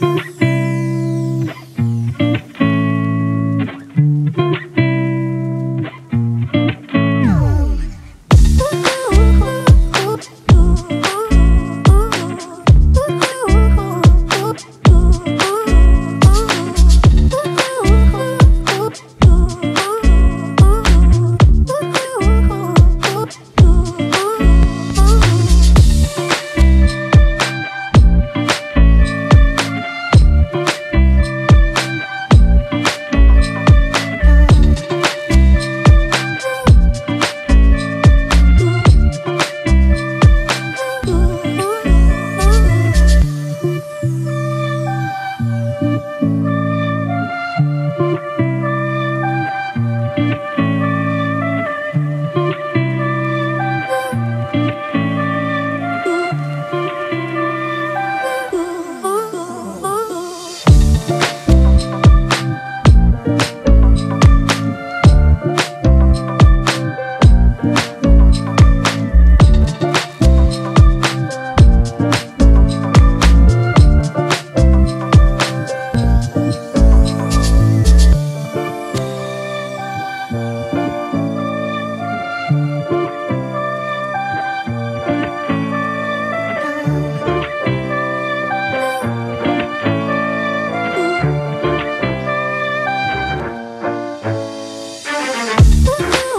Bye. Bye.